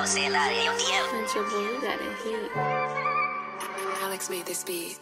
Claro, say la de ellos Alex made this beat.